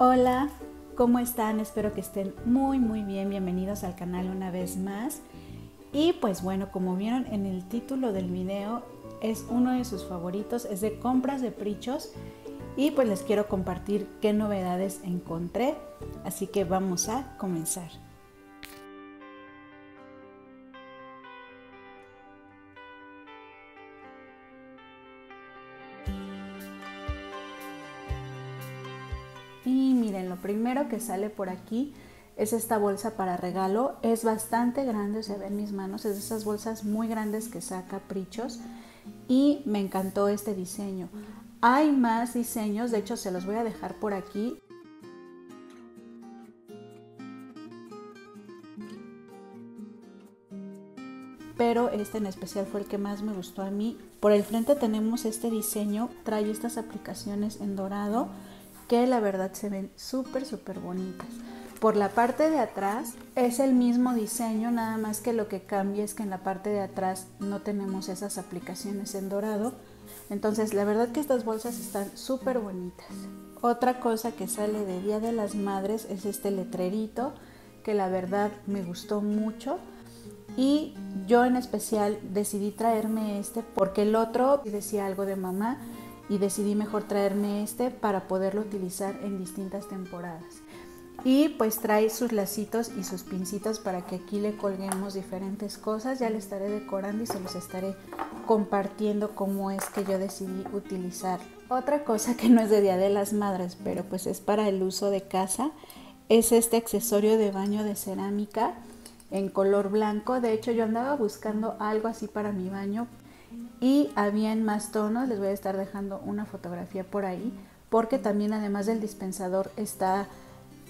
Hola, ¿cómo están? Espero que estén muy muy bien. Bienvenidos al canal una vez más. Y pues bueno, como vieron en el título del video, es uno de sus favoritos, es de compras de prichos y pues les quiero compartir qué novedades encontré. Así que vamos a comenzar. Que sale por aquí es esta bolsa para regalo. Es bastante grande, se ve en mis manos. Es de esas bolsas muy grandes que saca Prichos. Y me encantó este diseño. Hay más diseños, de hecho se los voy a dejar por aquí. Pero este en especial fue el que más me gustó a mí. Por el frente tenemos este diseño, trae estas aplicaciones en dorado que la verdad se ven súper, súper bonitas. Por la parte de atrás es el mismo diseño, nada más que lo que cambia es que en la parte de atrás no tenemos esas aplicaciones en dorado. Entonces la verdad que estas bolsas están súper bonitas. Otra cosa que sale de Día de las Madres es este letrerito que la verdad me gustó mucho. Y yo en especial decidí traerme este porque el otro decía algo de mamá y decidí mejor traerme este para poderlo utilizar en distintas temporadas. Y pues trae sus lacitos y sus pincitos para que aquí le colguemos diferentes cosas. Ya le estaré decorando y se los estaré compartiendo cómo es que yo decidí utilizar. Otra cosa que no es de Día de las Madres, pero pues es para el uso de casa, es este accesorio de baño de cerámica en color blanco. De hecho yo andaba buscando algo así para mi baño, y había en más tonos, les voy a estar dejando una fotografía por ahí, porque también además del dispensador está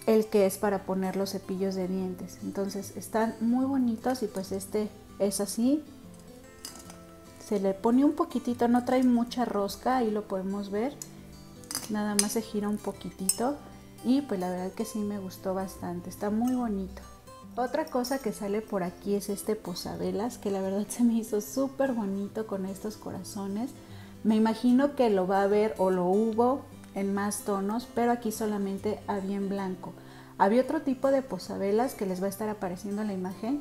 el que es para poner los cepillos de dientes. Entonces están muy bonitos y pues este es así. Se le pone un poquitito, no trae mucha rosca, ahí lo podemos ver. Nada más se gira un poquitito y pues la verdad que sí me gustó bastante, está muy bonito. Otra cosa que sale por aquí es este posavelas, que la verdad se me hizo súper bonito con estos corazones. Me imagino que lo va a ver o lo hubo en más tonos, pero aquí solamente había en blanco. Había otro tipo de posavelas que les va a estar apareciendo en la imagen,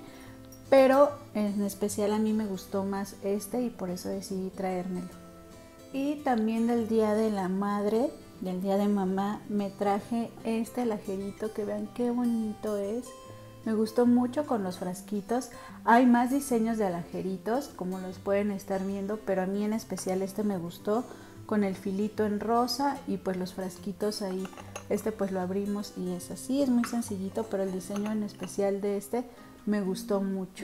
pero en especial a mí me gustó más este y por eso decidí traérmelo. Y también del Día de la Madre, del Día de Mamá, me traje este lajerito que vean qué bonito es. Me gustó mucho con los frasquitos. Hay más diseños de alajeritos, como los pueden estar viendo, pero a mí en especial este me gustó con el filito en rosa y pues los frasquitos ahí. Este pues lo abrimos y es así, es muy sencillito, pero el diseño en especial de este me gustó mucho.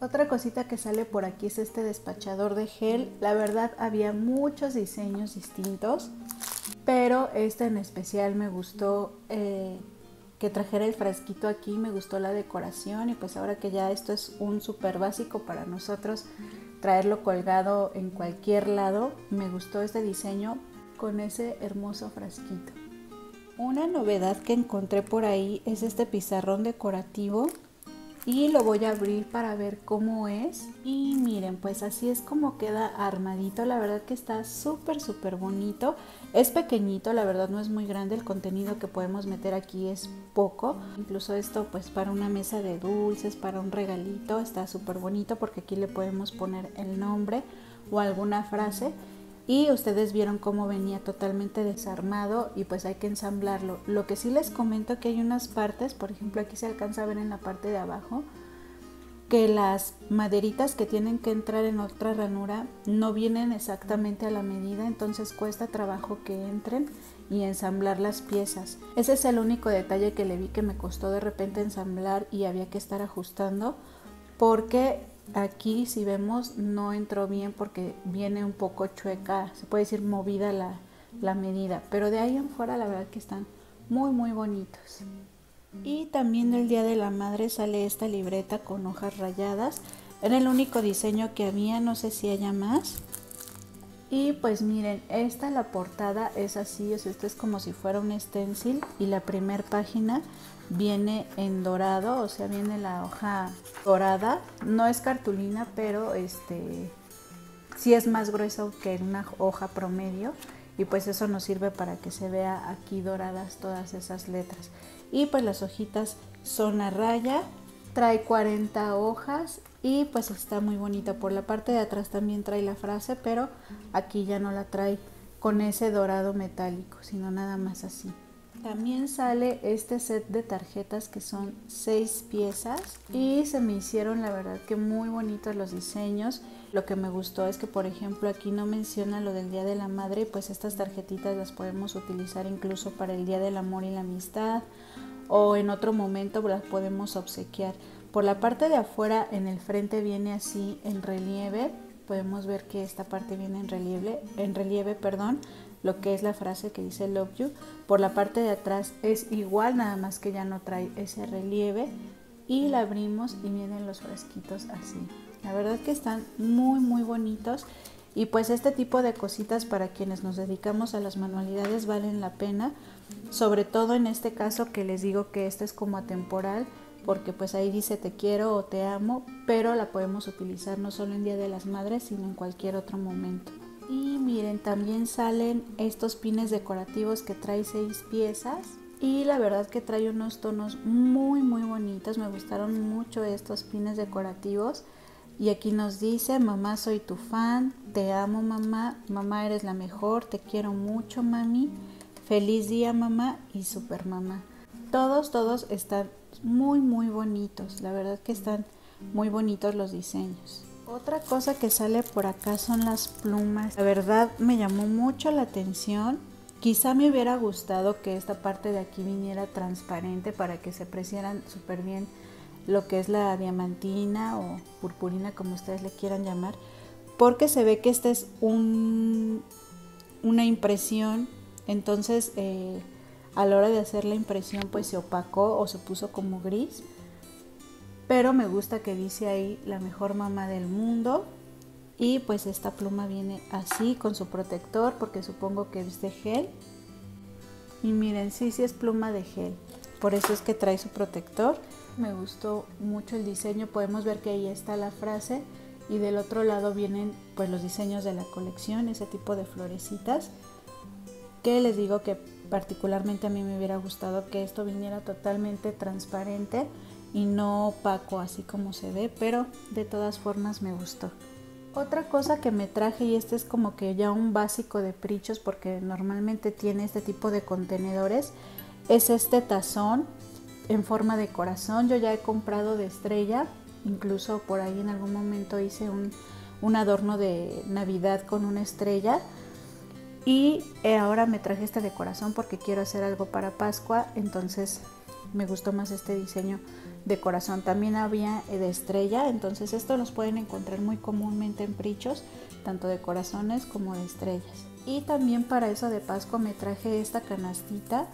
Otra cosita que sale por aquí es este despachador de gel. La verdad había muchos diseños distintos, pero este en especial me gustó eh, que trajera el frasquito aquí, me gustó la decoración y pues ahora que ya esto es un súper básico para nosotros, traerlo colgado en cualquier lado, me gustó este diseño con ese hermoso frasquito. Una novedad que encontré por ahí es este pizarrón decorativo y lo voy a abrir para ver cómo es. Y miren pues así es como queda armadito. La verdad que está súper súper bonito. Es pequeñito la verdad no es muy grande. El contenido que podemos meter aquí es poco. Incluso esto pues para una mesa de dulces para un regalito está súper bonito porque aquí le podemos poner el nombre o alguna frase y ustedes vieron cómo venía totalmente desarmado y pues hay que ensamblarlo. Lo que sí les comento que hay unas partes, por ejemplo aquí se alcanza a ver en la parte de abajo, que las maderitas que tienen que entrar en otra ranura no vienen exactamente a la medida, entonces cuesta trabajo que entren y ensamblar las piezas. Ese es el único detalle que le vi que me costó de repente ensamblar y había que estar ajustando porque aquí si vemos no entró bien porque viene un poco chueca, se puede decir movida la, medida, pero de ahí en fuera la verdad que están muy muy bonitos. Y también del Día de la Madre sale esta libreta con hojas rayadas. Era el único diseño que había, no sé si haya más. Y pues miren, esta la portada es así, o sea, esto es como si fuera un stencil y la primera página viene en dorado, o sea, viene la hoja dorada. No es cartulina, pero este sí es más grueso que una hoja promedio y pues eso nos sirve para que se vea aquí doradas todas esas letras. Y pues las hojitas son a raya, trae 40 hojas y pues está muy bonita. Por la parte de atrás también trae la frase, pero aquí ya no la trae con ese dorado metálico, sino nada más así. También sale este set de tarjetas que son seis piezas y se me hicieron la verdad que muy bonitos los diseños. Lo que me gustó es que por ejemplo aquí no menciona lo del Día de la Madre, pues estas tarjetitas las podemos utilizar incluso para el Día del Amor y la Amistad o en otro momento las podemos obsequiar. Por la parte de afuera en el frente viene así en relieve, podemos ver que esta parte viene en relieve, en relieve, perdón, lo que es la frase que dice love you. Por la parte de atrás es igual, nada más que ya no trae ese relieve. Y la abrimos y vienen los frasquitos así. La verdad que están muy muy bonitos. Y pues este tipo de cositas para quienes nos dedicamos a las manualidades valen la pena. Sobre todo en este caso que les digo que este es como atemporal porque pues ahí dice te quiero o te amo, pero la podemos utilizar no solo en Día de las Madres, sino en cualquier otro momento. Y miren, también salen estos pines decorativos que trae seis piezas. Y la verdad que trae unos tonos muy muy bonitos. Me gustaron mucho estos pines decorativos. Y aquí nos dice, mamá soy tu fan, te amo mamá, mamá eres la mejor, te quiero mucho mami, feliz día mamá y super mamá. Todos, todos están muy muy bonitos, la verdad que están muy bonitos los diseños. Otra cosa que sale por acá son las plumas. La verdad me llamó mucho la atención. Quizá me hubiera gustado que esta parte de aquí viniera transparente para que se apreciaran súper bien lo que es la diamantina o purpurina como ustedes le quieran llamar. Porque se ve que esta es un, una impresión. Entonces eh, a la hora de hacer la impresión pues se opacó o se puso como gris. Pero me gusta que dice ahí la mejor mamá del mundo y pues esta pluma viene así con su protector porque supongo que es de gel. Y miren sí sí es pluma de gel. Por eso es que trae su protector. Me gustó mucho el diseño. Podemos ver que ahí está la frase. Y del otro lado vienen pues los diseños de la colección ese tipo de florecitas. Que les digo que particularmente a mí me hubiera gustado que esto viniera totalmente transparente y no opaco así como se ve, pero de todas formas me gustó. Otra cosa que me traje, y este es como que ya un básico de prichos porque normalmente tiene este tipo de contenedores, es este tazón en forma de corazón. Yo ya he comprado de estrella, incluso por ahí en algún momento hice un, un adorno de Navidad con una estrella. Y eh, ahora me traje este de corazón porque quiero hacer algo para Pascua, entonces me gustó más este diseño de corazón. También había de estrella, entonces esto los pueden encontrar muy comúnmente en prichos, tanto de corazones como de estrellas. Y también para eso de Pascua me traje esta canastita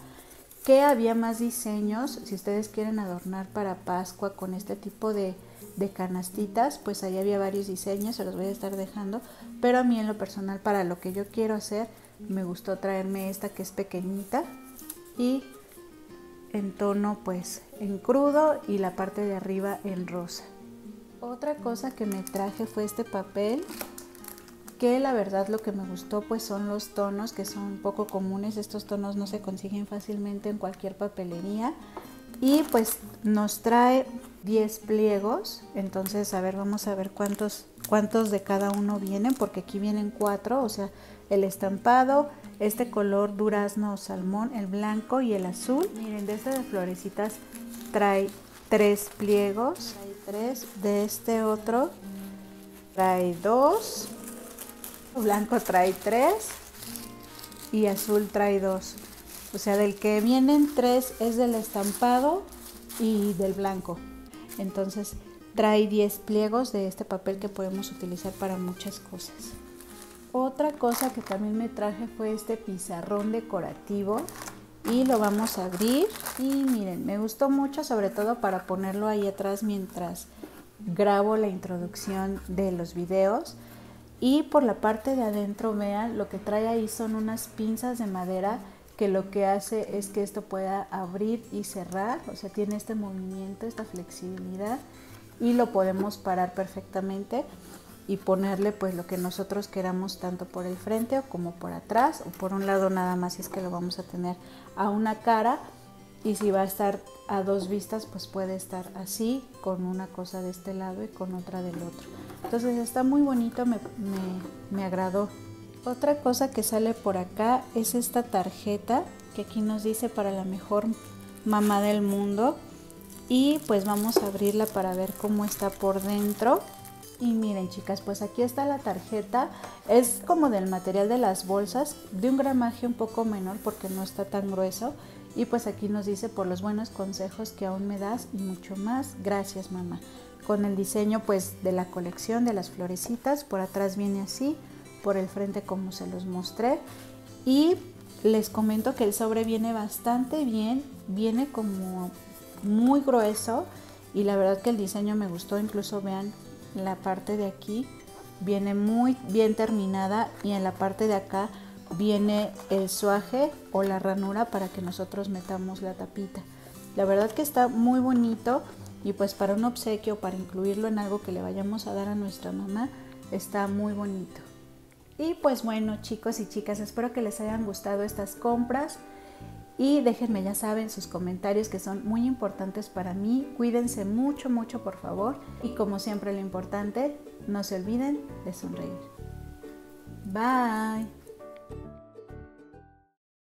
que había más diseños. Si ustedes quieren adornar para Pascua con este tipo de, de canastitas, pues ahí había varios diseños, se los voy a estar dejando. Pero a mí en lo personal, para lo que yo quiero hacer, me gustó traerme esta que es pequeñita y en tono pues en crudo y la parte de arriba en rosa. Otra cosa que me traje fue este papel que la verdad lo que me gustó pues son los tonos que son poco comunes. Estos tonos no se consiguen fácilmente en cualquier papelería y pues nos trae 10 pliegos. Entonces a ver vamos a ver cuántos, cuántos de cada uno vienen porque aquí vienen cuatro, o sea el estampado, este color durazno salmón, el blanco y el azul. Miren, de este de florecitas trae tres pliegos, trae tres, de este otro trae dos, blanco trae tres y azul trae dos. O sea, del que vienen tres es del estampado y del blanco. Entonces trae 10 pliegos de este papel que podemos utilizar para muchas cosas. Otra cosa que también me traje fue este pizarrón decorativo y lo vamos a abrir y miren, me gustó mucho sobre todo para ponerlo ahí atrás mientras grabo la introducción de los videos y por la parte de adentro vean lo que trae ahí son unas pinzas de madera que lo que hace es que esto pueda abrir y cerrar, o sea tiene este movimiento, esta flexibilidad y lo podemos parar perfectamente y ponerle pues lo que nosotros queramos tanto por el frente o como por atrás o por un lado nada más si es que lo vamos a tener a una cara y si va a estar a dos vistas pues puede estar así con una cosa de este lado y con otra del otro. Entonces está muy bonito me, me, me agradó otra cosa que sale por acá es esta tarjeta que aquí nos dice para la mejor mamá del mundo y pues vamos a abrirla para ver cómo está por dentro y miren chicas, pues aquí está la tarjeta. Es como del material de las bolsas, de un gramaje un poco menor porque no está tan grueso. Y pues aquí nos dice por los buenos consejos que aún me das y mucho más. Gracias mamá. Con el diseño pues de la colección de las florecitas. Por atrás viene así, por el frente como se los mostré. Y les comento que el sobre viene bastante bien. Viene como muy grueso. Y la verdad que el diseño me gustó. Incluso vean la parte de aquí viene muy bien terminada y en la parte de acá viene el suaje o la ranura para que nosotros metamos la tapita. La verdad que está muy bonito y pues para un obsequio, para incluirlo en algo que le vayamos a dar a nuestra mamá, está muy bonito. Y pues bueno chicos y chicas, espero que les hayan gustado estas compras. Y déjenme, ya saben, sus comentarios que son muy importantes para mí. Cuídense mucho, mucho, por favor. Y como siempre, lo importante, no se olviden de sonreír. Bye.